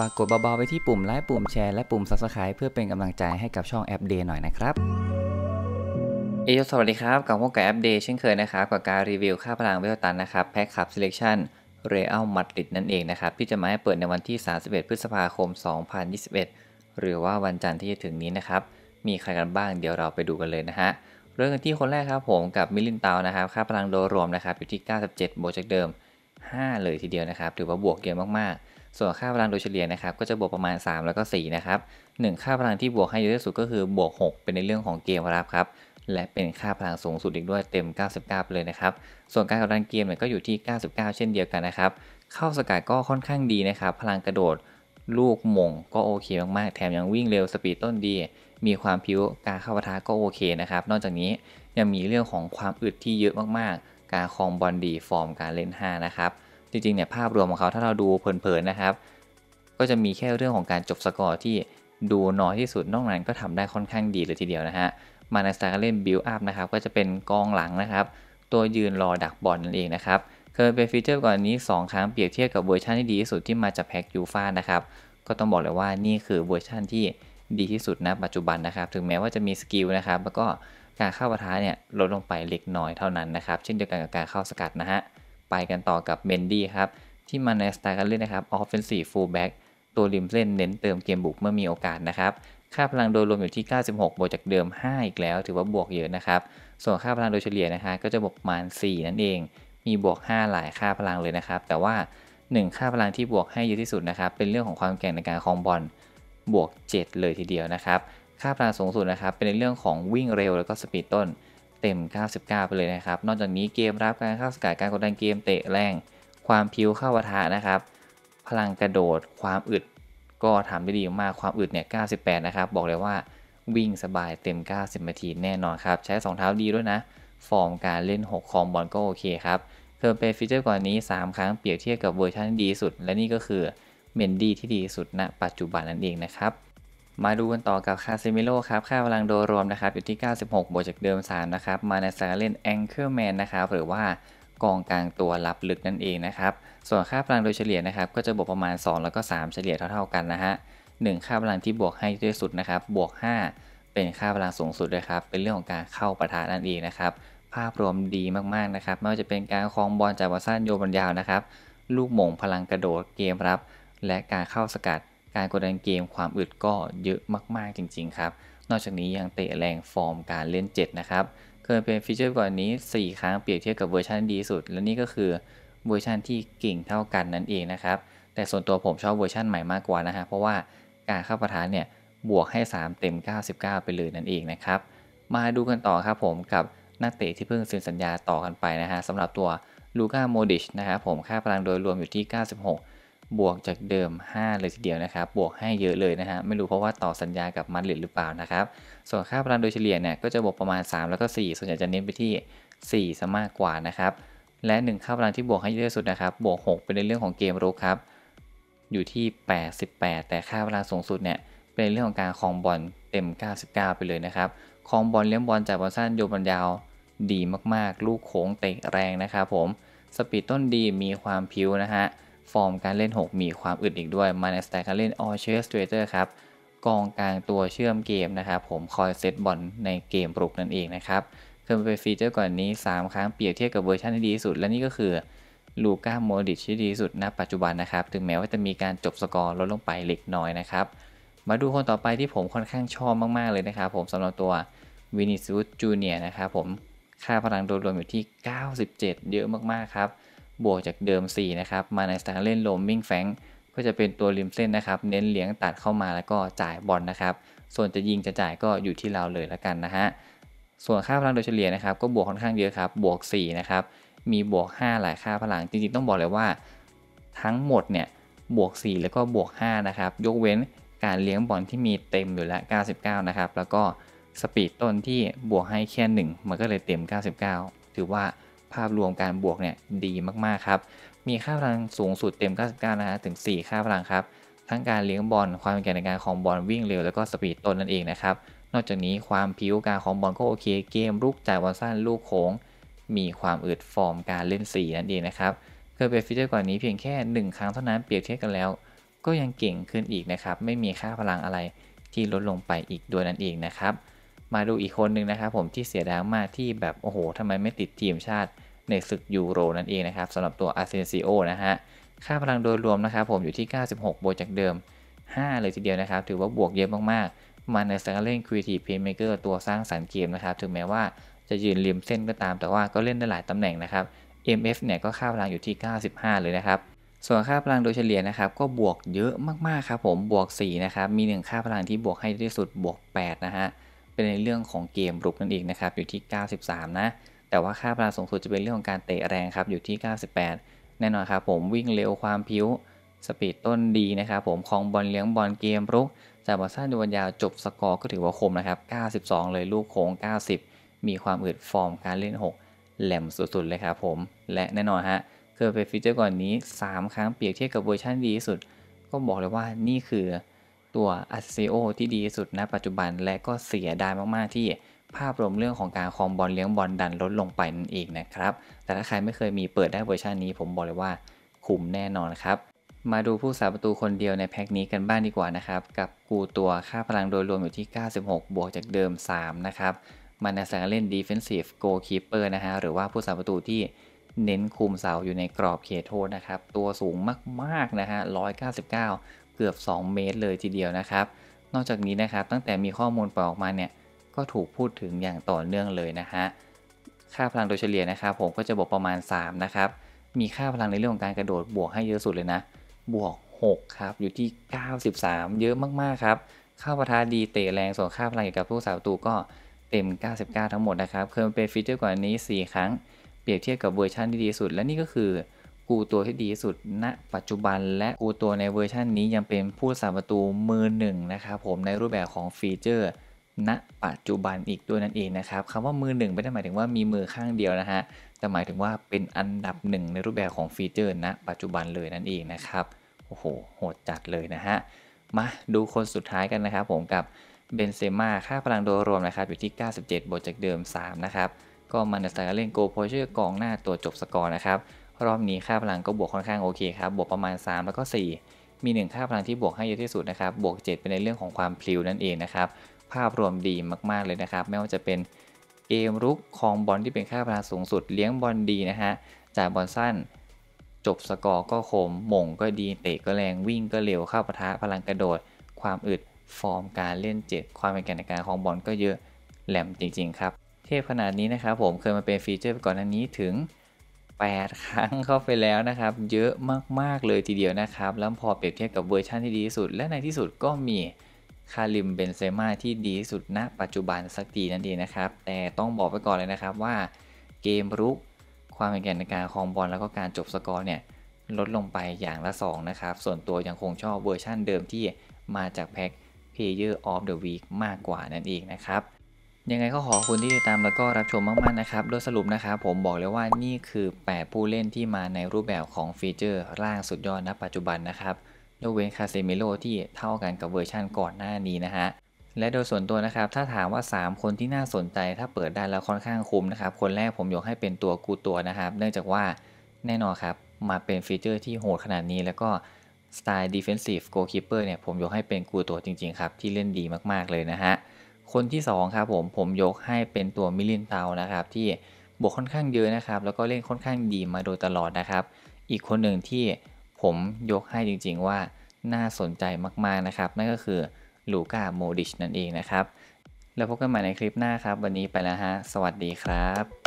ฝากกดเบาๆไว้ที่ปุ่มไลค์ปุ่มแชร์และปุ่ม Subscribe เพื่อเป็นกำลังใจให้กับช่องแอปเดย์หน่อยนะครับเอยสวัสดีครับกับพวกกับแอปเดย์เช่นเคยนะครับกับการรีวิวค่าพลังเวลตันนะครับแพ็คขับ Selection เรอัลมัดริดนั่นเองนะครับที่จะมาให้เปิดในวันที่ 31 พฤษภาคม 2021 หรือว่าวันจันทร์ที่จะถึงนี้นะครับมีใครกันบ้างเดี๋ยวเราไปดูกันเลยนะฮะเริ่มกันที่คนแรกครับผมกับมิลิเตานะครับค่าพลังโดยรวมนะครับอยู่ที่ 97 บวกจากเดิม 5 เลยทีเดียวนะครับถือว่าบวกเยอะมากๆ ส่วนค่าพลังโดยเฉลี่ยนะครับก็จะบวกประมาณ 3 แล้วก็4นะครับ1ค่าพลังที่บวกให้เยอะที่สุดก็คือบวก 6 เป็นในเรื่องของเกมรับครับและเป็นค่าพลังสูงสุดอีกด้วยเต็ม 99 ไปเลยนะครับส่วนการกดดันเกมเนี่ยก็อยู่ที่ 99 เช่นเดียวกันนะครับเข้าสกัดก็ค่อนข้างดีนะครับพลังกระโดดลูกมงก็โอเคมากๆ แถมยังวิ่งเร็วสปีดต้นดี มีความพิ้วการเข้าปะทะก็โอเคนะครับ นอกจากนี้ยังมีเรื่องของความอึดที่เยอะมากๆ การครองบอลดีฟอร์มการเล่น 5 นะครับ จริงๆเนี่ยภาพรวมของเขาถ้าเราดูเพลินๆนะครับ ก็จะมีแค่เรื่องของการจบสกอร์ที่ดูน้อยที่สุดนอกนั้นก็ทำได้ค่อนข้างดีเลยทีเดียวนะฮะมาในสไตล์การเล่น Build Up นะครับก็จะเป็นกองหลังนะครับ ตัวยืนรอดักบอลนั่นเองนะครับเคยเป็นฟีเจอร์ก่อนนี้ 2 ครั้งเปรียบเทียบกับเวอร์ชันที่ดีที่สุดที่มาจากแพ็กยูฟ่านะครับก็ต้องบอกเลยว่านี่คือเวอร์ชันที่ดีที่สุดณปัจจุบันนะครับ ถึงแม้ว่าจะมีสกิลนะครับแล้วก็การเข้าปะทะเนี่ยลดลงไปเล็กน้อยเท่านั้นนะครับ เช่นเดียวกันกับการเข้าสกัดนะฮะ ไปกันต่อกับเมนดี้ครับ ที่มาในสไตล์การเล่นนะครับ offensive fullback ตัวริมเล่นเน้นเติมเกมบุกเมื่อมีโอกาสนะครับค่าพลังโดยรวมอยู่ที่ 96 บวกจากเดิม 5 อีกแล้ว ถือว่าบวกเยอะนะครับ ส่วนค่าพลังโดยเฉลี่ยนะคะ ก็จะบวกประมาณ 4 นั่นเอง มีบวก 5 หลายค่าพลังเลยนะครับ แต่ว่า 1 ค่าพลังที่บวกให้เยอะที่สุดนะครับ เป็นเรื่องของความแกร่งในการครองบอล บวก 7 เลยทีเดียวนะครับ ค่าพลังสูงสุดนะครับ เป็นในเรื่องของวิ่งเร็วแล้วก็สปีดต้น เต็ม 99 ไปเลยนะครับ นอกจากนี้เกมรับการเข้าสกัดการกดดันเกมเตะแรง ความพลิ้วเข้าปะทะนะครับ พลังกระโดด ความอึด ก็ทำได้ดีมาก ความอึดเนี่ย 98 นะครับ บอกเลยว่าวิ่งสบายเต็ม 90 นาทีแน่นอนครับ ใช้ 2 เท้าดีด้วยนะ ฟอร์มการเล่น 6 ครองบอลก็โอเคครับเพิ่มเป็นฟีเจอร์ก่อนนี้ 3 ครั้งเปรียบเทียบกับเวอร์ชันที่ดีสุด และนี่ก็คือเมนดี้ที่ดีสุดณปัจจุบันนั่นเองนะครับ มาดูกันต่อกับคาเซมิโร่ครับค่าพลังโดยรวมนะครับอยู่ที่ 96 บวกจากเดิม 3 นะครับ มาในสไตล์เล่น Anchor Man นะครับ หรือว่ากองกลางตัวรับลึกนั่นเองนะครับ ส่วนค่าพลังโดยเฉลี่ยนะครับ ก็จะบวกประมาณ 2 แล้วก็ 3 เฉลี่ยเท่าๆกันนะฮะ1ค่าพลังที่บวกให้ที่สุดนะครับ บวก 5 เป็นค่าพลังสูงสุดเลยครับ เป็นเรื่องของการเข้าปะทะนั่นเองนะครับ ภาพรวมดีมากๆนะครับ ไม่ว่าจะเป็นการครองบอลจ่ายบอลสั้นโยนบอลยาวนะครับ ลูกโหม่งพลังกระโดดเกมรับ และการเข้าสกัด การกดดันเกมความอึดก็เยอะมากๆจริง ๆ ครับ นอกจากนี้ยังเตะแรงฟอร์มการเล่น 7 นะครับ เคยเป็นฟีเจอร์ก่อนนี้ 4 ครั้งเปรียบเทียบกับเวอร์ชันดีสุด และนี่ก็คือเวอร์ชันที่เก่งเท่ากันนั่นเองนะครับ แต่ส่วนตัวผมชอบเวอร์ชันใหม่มากกว่านะฮะ เพราะว่าการเข้าประทานเนี่ยบวกให้ 3 เต็ม 99 ไปเลยนั่นเองนะครับ มาดูกันต่อครับผมกับนักเตะที่เพิ่งเซ็นสัญญาต่อกันไปนะฮะสำหรับตัวลูก้าโมดิชนะครับผมค่าพลังโดยรวมอยู่ที่ 96 บวกจากเดิม 5 เลยทีเดียวนะครับ บวกให้เยอะเลยนะฮะ ไม่รู้เพราะว่าต่อสัญญากับมาดริดหรือเปล่านะครับ ส่วนค่าพลังโดยเฉลี่ยเนี่ยก็จะบวกประมาณ 3 แล้วก็ 4 ส่วนใหญ่จะเน้นไปที่ 4 ซะมากกว่านะครับ และ 1 ค่าพลังที่บวกให้เยอะที่สุดนะครับ บวก 6 เป็นในเรื่องของเกมรุกครับ อยู่ที่ 88 แต่ค่าพลังสูงสุดเนี่ย เป็นเรื่องของการคลองบอลเต็ม 99 ไปเลยนะครับ ครองบอลเลี้ยงบอลจ่ายบอลสั้นโยนบอลยาวดีมากๆ ลูกโค้งเตะแรงนะครับผม สปีดต้นดีมีความพลิ้วนะฮะ ฟอร์มการเล่น 6 มีความอึดอีกด้วยมาในสไตล์การเล่น All c h e s t r a t o r ครับกองกลางตัวเชื่อมเกมนะครับผมคอยเซตบอลในเกมบุกนั่นเองนะครับเคยเป็นฟีเจอร์ก่อนนี้ 3 ครั้งเปรียบเทียบกับเวอร์ชันที่ดีที่สุด และนี่ก็คือลูก้าโมดริชที่ดีที่สุดณปัจจุบันนะครับ ถึงแม้ว่าจะมีการจบสกอร์ลดลงไปเล็กน้อยนะครับ มาดูคนต่อไปที่ผมค่อนข้างชอบมากๆเลยนะครับผมสำหรับตัววินิซิอุสจูเนียร์ะครับผมค่าพลังโดยรวมอยู่ที่ 97 เยอะมากๆครับ บวกจากเดิม 4 นะครับ มาในสไตล์เล่น Roaming Flank ก็จะเป็นตัวริมเส้นนะครับ เน้นเลี้ยงตัดเข้ามาแล้วก็จ่ายบอลนะครับ ส่วนจะยิงจะจ่ายก็อยู่ที่เราเลยละกันนะฮะ ส่วนค่าพลังโดยเฉลี่ยนะครับ ก็บวกค่อนข้างเยอะครับ บวก 4 นะครับ มีบวก 5 หลายค่าพลัง จริงๆ ต้องบอกเลยว่า ทั้งหมดเนี่ย บวก 4 แล้วก็บวก 5 นะครับ ยกเว้นการเลี้ยงบอลที่มีเต็มอยู่แล้ว 99 นะครับ แล้วก็สปีดต้นที่บวกให้แค่ 1 มันก็เลยเต็ม 99 ถือว่า ภาพรวมการบวกเนี่ยดีมากๆครับ มีค่าพลังสูงสุดเต็ม 99 นะฮะถึง 4 ค่าพลังครับ ทั้งการเลี้ยงบอล ความแกร่งในการครองบอลวิ่งเร็ว แล้วก็สปีดต้นนั่นเองนะครับ นอกจากนี้ความพลิ้วการครองบอลก็โอเค เกมบุกจ่ายบอลสั้นลูกโค้ง มีความอึดฟอร์มการเล่น 4 นั่นเองนะครับ เคยเป็นฟีเจอร์ก่อนนี้เพียงแค่ 1 ครั้งเท่านั้นเปรียบเทียบกันแล้ว ก็ยังเก่งขึ้นอีกนะครับ ไม่มีค่าพลังอะไรที่ลดลงไปอีกด้วยนั่นเองนะครับ มาดูอีกคนหนึ่งนะครับผมที่เสียดายมากที่แบบโอ้โหทำไมไม่ติดทีมชาติในศึกยูโรนั่นเองนะครับสำหรับตัวอาร์เซนซิโอนะฮะค่าพลังโดยรวมนะครับผมอยู่ที่ 96 บวกจากเดิม 5 เลยทีเดียวนะครับ ถือว่าบวกเยอะมากๆ มาในสไตล์การเล่น Creative Playmaker ตัวสร้างสรรค์เกมนะครับ ถึงแม้ว่าจะยืนริมเส้นก็ตาม แต่ว่าก็เล่นได้หลายตำแหน่งนะครับ MF เนี่ยก็ค่าพลังอยู่ที่ 95 เลยนะครับ ส่วนค่าพลังโดยเฉลี่ยนะครับ ก็บวกเยอะมากๆครับผมบวก 4 นะครับ มี 1 ค่าพลังที่บวกให้ที่สุดบวก 8 นะฮะ เป็นในเรื่องของเกมรุกนั่นเองนะครับอยู่ที่ 93 นะ แต่ว่าค่าพลังสูงสุดจะเป็นเรื่องของการเตะแรงครับอยู่ที่ 98 แน่นอนครับผมวิ่งเร็วความพิ้วสปีดต้นดีนะครับผมคลองบอลเลี้ยงบอลเกมรุกจากบอลสั้นดูวันยาวจบสกอร์ก็ถือว่าคมนะครับ 92 เลยลูกโค้ง 90 มีความอึดฟอร์มการเล่น 6 แหลมสุดๆเลยครับผม และแน่นอนฮะเคยไปฟีเจอร์ก่อนนี้ 3 ครั้งเปรียบเทียบกับเวอร์ชันดีที่สุด ก็บอกเลยว่านี่คือ ตัว อาเซนซิโอ ที่ดีที่สุดณปัจจุบันและก็เสียดายมากๆที่ภาพรวมเรื่องของการครองบอลเลี้ยงบอลดันลดลงไปนั่นเองนะครับ แต่ถ้าใครไม่เคยมีเปิดได้เวอร์ชันนี้ ผมบอกเลยว่าคุ้มแน่นอนครับ มาดูผู้รักษาประตูคนเดียวในแพ็กนี้กันบ้างดีกว่านะครับ กับกูร์ตัวส์ค่าพลังโดยรวมอยู่ที่ 96 บวกจากเดิม 3 นะครับ มันในสายเล่น defensive goalkeeper นะฮะ หรือว่าผู้สาประตูที่เน้นคุมเสาอยู่ในกรอบเขตโทษนะครับ ตัวสูงมากๆนะฮะ 199 เกือบ 2 เมตรเลยทีเดียวนะครับ นอกจากนี้นะครับตั้งแต่มีข้อมูลปล่อยออกมาเนี่ยก็ถูกพูดถึงอย่างต่อเนื่องเลยนะฮะค่าพลังโดยเฉลี่ยนะครับ ผมก็จะบวกประมาณ 3 นะครับ มีค่าพลังในเรื่องของการกระโดดบวกให้เยอะสุดเลยนะ บวก 6 ครับ อยู่ที่ 93 เยอะมากๆครับเข้าปะทะดีเตะแรงส่วนค่าพลังเกี่ยวกับผู้รักษาประตูก็เต็ม 99 ทั้งหมดนะครับเคยเป็นฟีเจอร์ก่อนนี้ 4 ครั้ง เปรียบเทียบกับเวอร์ชันที่ดีสุด และนี่ก็คือ กูร์ตัวส์ที่ดีสุดณปัจจุบัน และกูร์ตัวส์ในเวอร์ชันนี้ยังเป็นผู้รักษาประตูมือหนึ่งนะครับผมในรูปแบบของฟีเจอร์ณปัจจุบันอีกด้วยนั่นเองนะครับคำว่ามือหนึ่งไม่ได้หมายถึงว่ามีมือข้างเดียวนะฮะแต่หมายถึงว่าเป็นอันดับหนึ่งในรูปแบบของฟีเจอร์ณปัจจุบันเลยนั่นเองนะครับโอ้โหโหดจัดเลยนะฮะมาดูคนสุดท้ายกันนะครับผมกับเบนเซม่าค่าพลังโดยรวมนะครับอยู่ที่ 97 บวกจากเดิม 3 นะครับ ก็มาในสายเล่น goal poacher กองหน้าตัวจบสกอร์นะครับ รอบนี้ค่าพลังก็บวกค่อนข้างโอเคครับบวกประมาณ 3 แล้วก็ 4 มี 1 ค่าพลังที่บวกให้เยอะที่สุดนะครับบวก 7 เป็นในเรื่องของความพลิ้วนั่นเองนะครับภาพรวมดีมากๆเลยนะครับ ไม่ว่าจะเป็นเกมรุกครองบอลที่เป็นค่าพลังสูงสุดเลี้ยงบอลดีนะฮะจ่ายบอลสั้น จบสกอร์ก็คมโหม่งก็ดีเตะก็แรงวิ่งก็เร็วเข้าปะทะพลังกระโดด ความอึดฟอร์มการเล่นเจ็ดความเป็นแกนในการครองบอลก็เยอะแหลมจริง ๆ ครับ เทพขนาดนี้นะครับผมเคยมาเป็นฟีเจอร์ก่อนหน้านี้ถึง 8 ครั้งเข้าไปแล้วนะครับ เยอะมาก ๆ เลยทีเดียวนะครับ แล้วพอเปรียบเทียบกับเวอร์ชันที่ดีที่สุด และในที่สุดก็มีคาริมเบนเซม่าที่ดีที่สุดณปัจจุบันสักทีนั่นเองนะครับ แต่ต้องบอกไปก่อนเลยนะครับว่าเกมรุกความแข็งในการครองบอลแล้วก็การจบสกอร์เนี่ยลดลงไปอย่างละ 2 นะครับ ส่วนตัวยังคงชอบเวอร์ชั่นเดิมที่มาจากแพ็ค Player of the Week มากกว่านั่นเองนะครับ ยังไงก็ขอบคุณที่ติดตามแล้วก็รับชมมากๆนะครับ โดยสรุปนะครับผมบอกเลยว่านี่คือ 8 ผู้เล่นที่มาในรูปแบบของฟีเจอร์ร่างสุดยอดณปัจจุบันนะครับยกเว้นคาเซมิโร่ที่เท่ากันกับเวอร์ชั่นก่อนหน้านี้นะฮะ และโดยส่วนตัวนะครับ ถ้าถามว่า 3 คนที่น่าสนใจถ้าเปิดได้แล้วค่อนข้างคุ้มนะครับ คนแรกผมยกให้เป็นตัวกูร์ตัวส์นะครับ เนื่องจากว่าแน่นอนครับ มาเป็นฟีเจอร์ที่โหดขนาดนี้ แล้วก็สไตล์ defensive goalkeeper เนี่ยผมยกให้เป็นกูร์ตัวส์จริงๆครับที่เล่นดีมากๆเลยนะฮะ คนที่2ครับผมผมยกให้เป็นตัวมิลิเตานะครับ ที่บวกค่อนข้างเยอะนะครับ แล้วก็เล่นค่อนข้างดีมาโดยตลอดนะครับ อีกคนหนึ่งที่ผมยกให้จริงๆว่าน่าสนใจมากๆนะครับ นั่นก็คือลูก้าโมดริชนั่นเองนะครับ แล้วพบกันใหม่ในคลิปหน้าครับ วันนี้ไปแล้วฮะ สวัสดีครับ